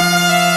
Música